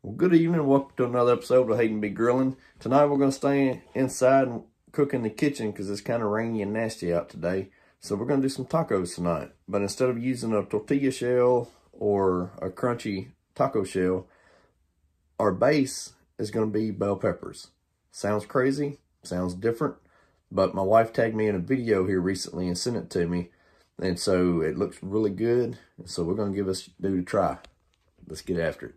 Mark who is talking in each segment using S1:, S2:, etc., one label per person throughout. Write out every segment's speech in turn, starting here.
S1: Well, good evening. Welcome to another episode of Hayden B. Grillin. Tonight we're going to stay inside and cook in the kitchen because it's kind of rainy and nasty out today. So we're going to do some tacos tonight. But instead of using a tortilla shell or a crunchy taco shell, our base is going to be bell peppers. Sounds crazy, sounds different, but my wife tagged me in a video here recently and sent it to me. And so it looks really good. So we're going to give us do a try. Let's get after it.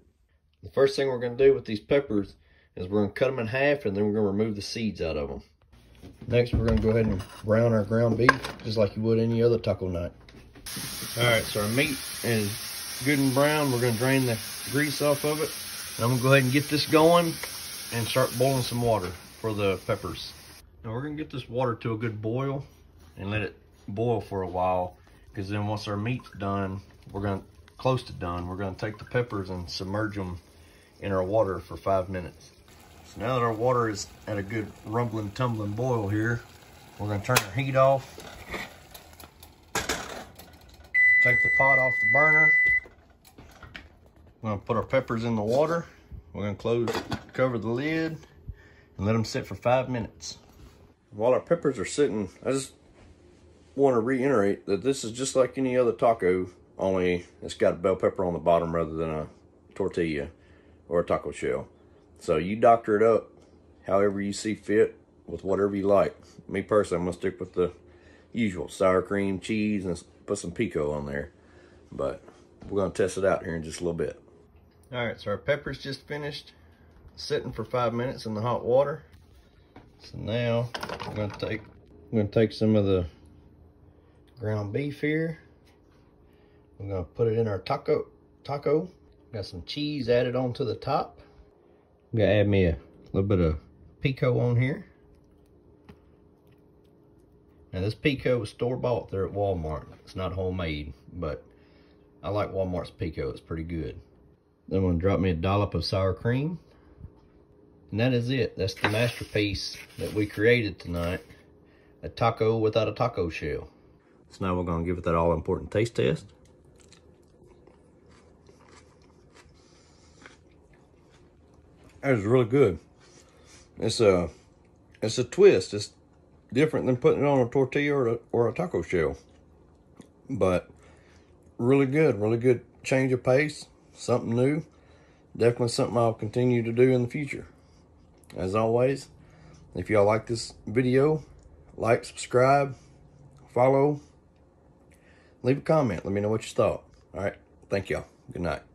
S1: The first thing we're going to do with these peppers is we're going to cut them in half and then we're going to remove the seeds out of them. Next, we're going to go ahead and brown our ground beef just like you would any other taco night. All right, so our meat is good and brown. We're going to drain the grease off of it. And I'm going to go ahead and get this going and start boiling some water for the peppers. Now we're going to get this water to a good boil and let it boil for a while because then once our meat's done, we're going to close to done, we're going to take the peppers and submerge them in our water for five minutes. So now that our water is at a good rumbling, tumbling boil here, we're to turn our heat off. Take the pot off the burner. We're to put our peppers in the water. We're to close, cover the lid, and let them sit for five minutes. While our peppers are sitting, I just want to reiterate that this is just like any other taco, only it's got a bell pepper on the bottom rather than a tortilla or a taco shell. So you doctor it up however you see fit with whatever you like. Me personally, I'm gonna stick with the usual sour cream, cheese, and put some pico on there. But we're gonna test it out here in just a little bit. All right, so our pepper's just finished sitting for five minutes in the hot water. So now I'm gonna take I'm gonna take some of the ground beef here. I'm gonna put it in our taco taco. Got some cheese added onto the top. I'm gonna add me a little bit of pico on here. Now this pico is store-bought there at Walmart. It's not homemade, but I like Walmart's pico. It's pretty good. Then I'm gonna drop me a dollop of sour cream. And that is it. That's the masterpiece that we created tonight. A taco without a taco shell. So now we're gonna give it that all important taste test. That is really good. It's a, it's a twist. It's different than putting it on a tortilla or a, or a taco shell. But really good, really good change of pace, something new. Definitely something I'll continue to do in the future. As always, if y'all like this video, like, subscribe, follow, leave a comment. Let me know what you thought. All right. Thank y'all. Good night.